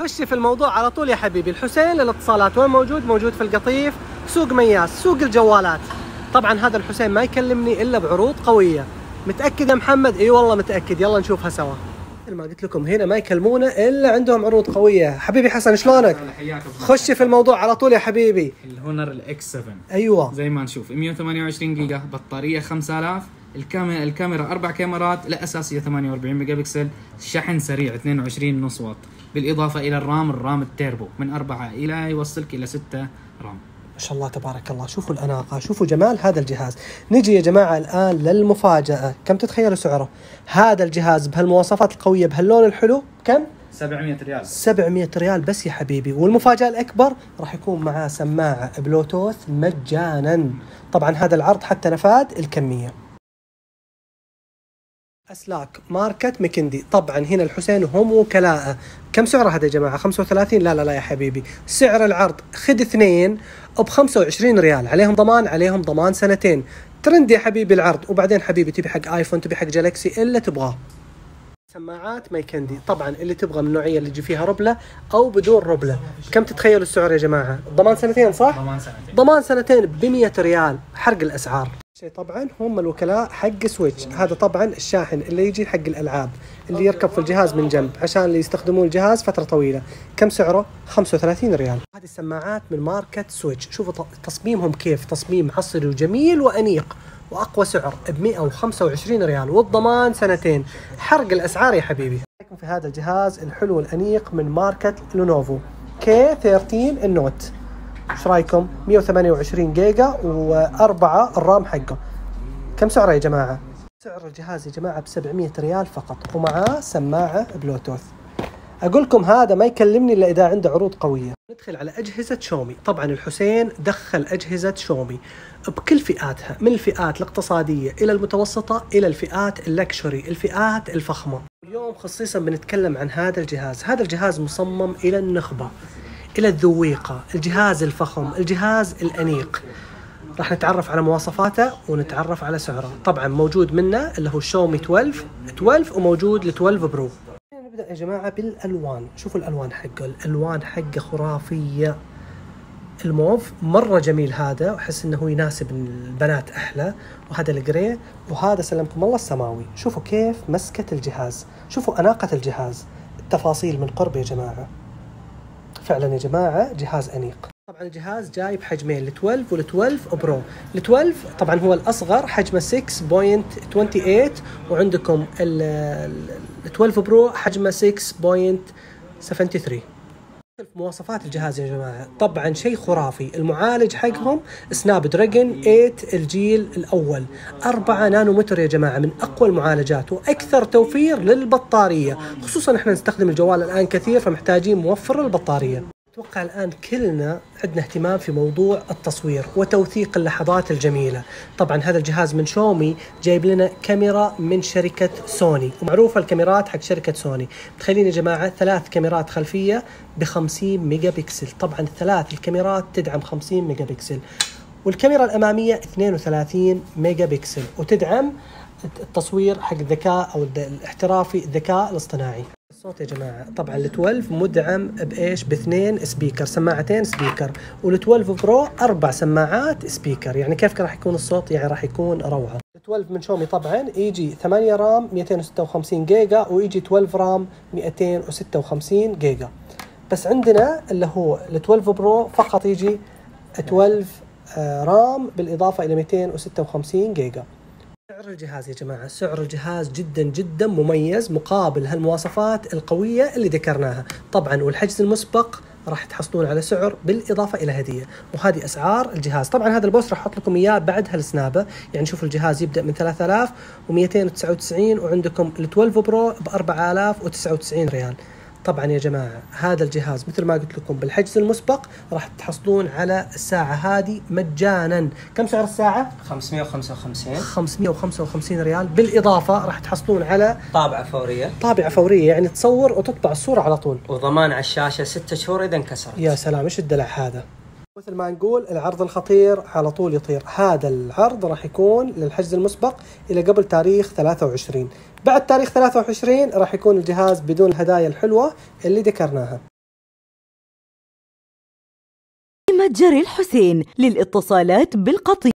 خش في الموضوع على طول يا حبيبي. الحسين للاتصالات وين موجود؟ موجود في القطيف. سوق مياس سوق الجوالات. طبعا هذا الحسين ما يكلمني إلا بعروض قوية. متأكد يا محمد؟ إي والله متأكد. يلا نشوفها سوا. مثل ما قلت لكم هنا ما يكلمونا إلا عندهم عروض قوية. حبيبي حسن شلونك؟ خش في الموضوع على طول يا حبيبي. ال Honor ال X7 أيوه. زي ما نشوف. 128 جيجا بطارية 5000 الكاميرا الكاميرا أربع كاميرات لا أساسية 48 ميجا بكسل شحن سريع 22 نص واط. بالإضافة إلى ال RAM ال RAM ال turbo من 4 إلى يوصلك إلى 6 RAM. ما شاء الله تبارك الله. شوفوا الأناقة شوفوا جمال هذا الجهاز. نجي يا جماعة الآن للمفاجأة. كم تتخيلوا سعره؟ هذا الجهاز بهالمواصفات القوية بهاللون الحلو كم؟ 700 ريال. 700 ريال بس يا حبيبي. والمفاجأة الأكبر راح يكون معاه سماعة بلوتوث مجانا. طبعا هذا العرض حتى نفاد الكمية. أسلاك ماركة مكندي طبعا هنا الحسين هم وكلاءة. كم سعره هذا يا جماعة؟ 35 لا لا لا يا حبيبي. سعر العرض خذ اثنين ب 25 ريال. عليهم ضمان عليهم ضمان سنتين. ترند يا حبيبي العرض. وبعدين حبيبي تبي حق آيفون تبي حق جالكسي؟ إلا تبغاه. سماعات مايكندي طبعا اللي تبغى من النوعيه اللي يجي فيها ربلة أو بدون ربلة. كم تتخيلوا السعر يا جماعة؟ ضمان سنتين صح؟ ضمان سنتين. ضمان سنتين ب 100 ريال. حرق الأسعار. شيء طبعا هم الوكلاء حق Switch. هذا طبعا الشاحن اللي يجي حق الألعاب اللي يركب في الجهاز من جنب عشان اللي يستخدمون الجهاز فترة طويلة. كم سعره؟ 35 ريال. هذه السماعات من ماركة Switch. شوفوا تصميمهم كيف. تصميم عصري وجميل وأنيق وأقوى سعر ب 125 ريال. والضمان سنتين. حرق الأسعار يا حبيبي. في هذا الجهاز الحلو الانيق من ماركة Lenovo K13 Note إيش رايكم؟ 128 جيجا وأربعة ال RAM حقه. كم سعره يا جماعة؟ سعر الجهاز يا جماعة ب 700 ريال فقط ومعاه سماعة بلوتوث. أقول لكم هذا ما يكلمني إلا إذا عنده عروض قوية. ندخل على أجهزة شومي. طبعا الحسين دخل أجهزة شومي بكل فئاتها من الفئات الاقتصادية إلى المتوسطة إلى الفئات ال luxury الفئات الفخمة. اليوم خصيصا بنتكلم عن هذا الجهاز. هذا الجهاز مصمم إلى النخبة. إلى الذويقة الجهاز الفخم الجهاز الأنيق. راح نتعرف على مواصفاته ونتعرف على سعره. طبعا موجود منه اللي هو شاومي 12 12 وموجود ل 12 برو نبدأ يا جماعة بالألوان. شوفوا الألوان حقه. الألوان حقه خرافية. الموف مرة جميل هذا وأحس إنه يناسب البنات أحلى. وهذا الجري وهذا سلمكم الله السماوي. شوفوا كيف مسكه الجهاز. شوفوا أناقة الجهاز. التفاصيل من قرب يا جماعة. فعلا يا جماعة جهاز أنيق. طبعا الجهاز جاي بحجمين ال 12 وال 12 Pro ال 12 طبعا هو الأصغر حجمه 6.28 وعندكم ال ال 12 Pro حجمه 6.73 مواصفات الجهاز يا جماعة. طبعا شيء خرافي. المعالج حقهم Snapdragon 8 الجيل الأول. 4 نانومتر يا جماعة من أقوى المعالجات وأكثر توفير للبطارية. خصوصا إحنا نستخدم الجوال الآن كثير فمحتاجين موفر للبطارية. أتوقع الآن كلنا عندنا اهتمام في موضوع التصوير وتوثيق اللحظات الجميلة. طبعا هذا الجهاز من شومي جايب لنا كاميرا من شركة سوني. ومعروفة الكاميرات حق شركة سوني. متخيلين يا جماعة ثلاث كاميرات خلفية ب 50 ميجا بكسل طبعا ثلاث الكاميرات تدعم 50 ميجا بكسل والكاميرا الأمامية 32 ميجا بكسل وتدعم التصوير حق الذكاء أو الاحترافي الذكاء الاصطناعي. الصوت يا جماعة. طبعا ال 12 مدعم بإيش؟ باثنين speaker. سماعتين speaker. وال 12 Pro أربع سماعات speaker. يعني كيف راح يكون الصوت؟ يعني راح يكون روعة. ال 12 من شومي طبعا يجي 8 RAM 256 جيجا ويجي 12 RAM 256 جيجا. بس عندنا اللي هو ال 12 Pro فقط يجي 12 آه، RAM بالإضافة إلى 256 جيجا. سعر الجهاز يا جماعة. سعر الجهاز جدا جدا مميز مقابل هالمواصفات القوية اللي ذكرناها. طبعا والحجز المسبق راح تحصلون على سعر بالإضافة إلى هدية. وهذه أسعار الجهاز. طبعا هذا ال post راح أحط لكم إياه بعد هال snap ة. يعني شوفوا الجهاز يبدأ من 3299 وعندكم ال 12 Pro ب 4099 ريال. طبعا يا جماعة هذا الجهاز مثل ما قلت لكم بالحجز المسبق راح تحصلون على الساعة هذه مجانا. كم سعر الساعة؟ 555 555 ريال. بالإضافة راح تحصلون على طابعة فورية. طابعة فورية يعني تصور وتطبع الصورة على طول. وضمان على الشاشة ستة شهور إذا انكسرت. يا سلام إيش الدلع هذا؟ مثل ما نقول العرض الخطير على طول يطير. هذا العرض راح يكون للحجز المسبق إلى قبل تاريخ 23 بعد تاريخ 23 راح يكون الجهاز بدون الهدايا الحلوة اللي ذكرناها. متجر الحسين للاتصالات بالقطيع.